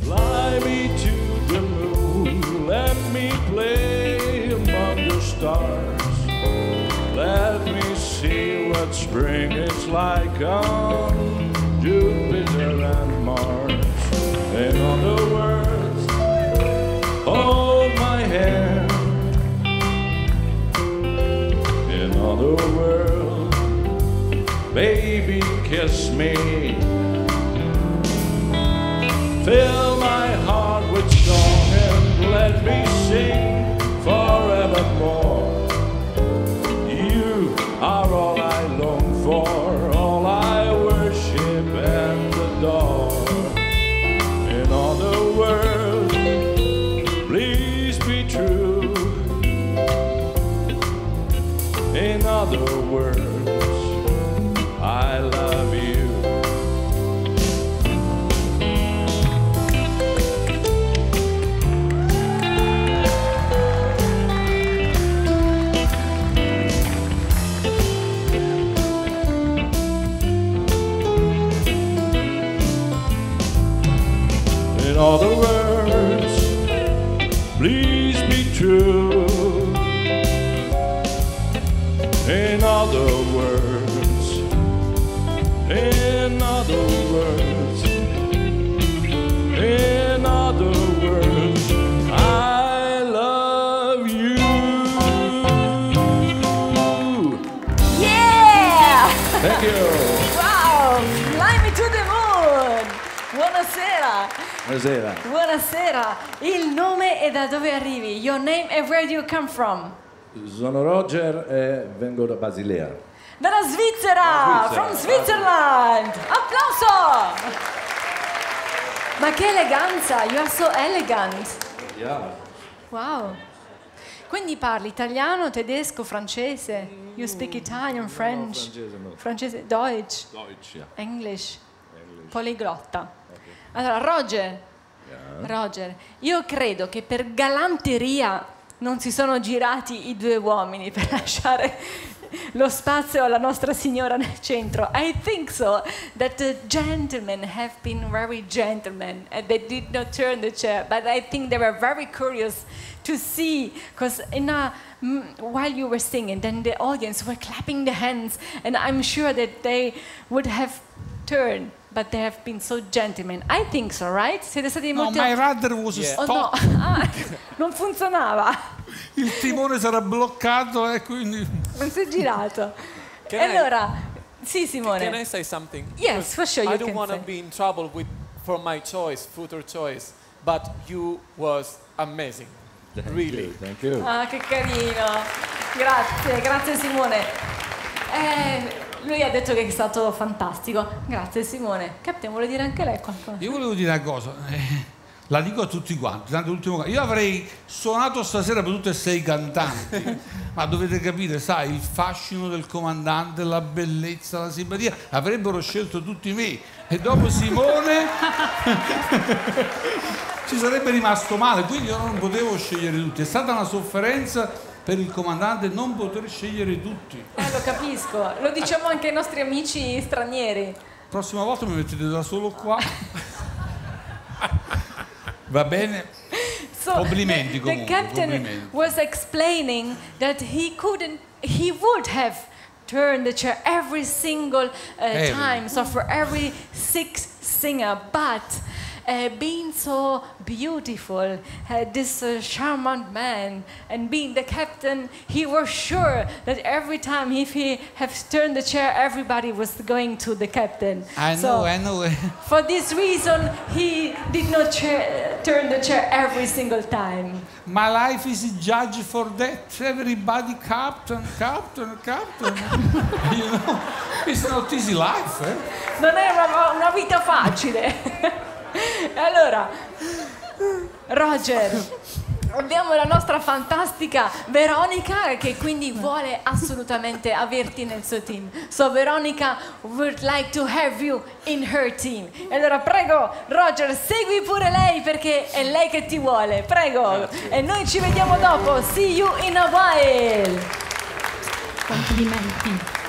Fly me to the moon, let me play among stars. Let me see what spring is like on Jupiter and Mars. In other words, kiss me. Fill my heart with song and let me sing forevermore. You are all I long for, all I worship and adore. In other words, please be true. In other words, In other words, please be true. In other words, Buonasera! Buonasera. Buonasera! Il nome e da dove arrivi? Your name and where do you come from? Sono Roger e vengo da Basilea. Dalla Svizzera! Svizzera. From Switzerland! Applauso! Ma che eleganza! You are so elegant! Yeah. Wow! Quindi parli italiano, tedesco, francese? You speak Italian, French? francese no. Francese, Deutsch, Deutsch, yeah. English, poliglotta. Allora, Roger, Roger, io credo che per galanteria non si sono girati i due uomini per lasciare lo spazio alla Nostra Signora nel centro. I think so that the gentlemen have been very gentlemen and they did not turn the chair, but I think they were very curious to see because in a while you were singing, then the audience were clapping their hands, and I'm sure that they would have turned, but they have been so gentlemen. I think so, right? Siete stati No, molto... my radar was Oh no. Ah, non funzionava, Il timone sarà bloccato e quindi... non si è girato. Can e I- allora, sì Can Simone, I say something? Yes, for sure you I don't can want to be in trouble with for my choice, future choice, but you was amazing. really. Thank you. ah che carino, grazie, grazie Simone. Eh, lui ha detto che è stato fantastico, grazie Simone. Captain vuole dire anche lei qualcosa? Io volevo dire una cosa, eh, la dico a tutti quanti, tanto l'ultimo Io avrei suonato stasera per tutte e sei cantanti, ma dovete capire, sai, il fascino del comandante, la bellezza, la simpatia, avrebbero scelto tutti me. E dopo Simone ci sarebbe rimasto male, quindi io non potevo scegliere tutti. È stata una sofferenza per il comandante non poter scegliere tutti. Eh, lo capisco, lo diciamo anche ai nostri amici stranieri. Prossima volta mi mettete da solo qua. Va bene? So Complimenti the, the comunque, captain complimenti. was explaining that he couldn't, he would have turned the chair every single uh, time, so for every six singer, but uh, being so beautiful, uh, this uh, charmant man, and being the captain, he was sure that every time if he have turned the chair, everybody was going to the captain. I So- know, I know. for this reason, he did not turn the chair every single time. My life is judged for that. Everybody captain, captain, captain. you know, it's not easy life. Eh? Non è una, una vita facile. E allora, Roger, abbiamo la nostra fantastica Veronica che quindi vuole assolutamente averti nel suo team. So Veronica would like to have you in her team. E allora prego Roger, segui pure lei perché è lei che ti vuole. Prego. E noi ci vediamo dopo. See you in a while. Complimenti.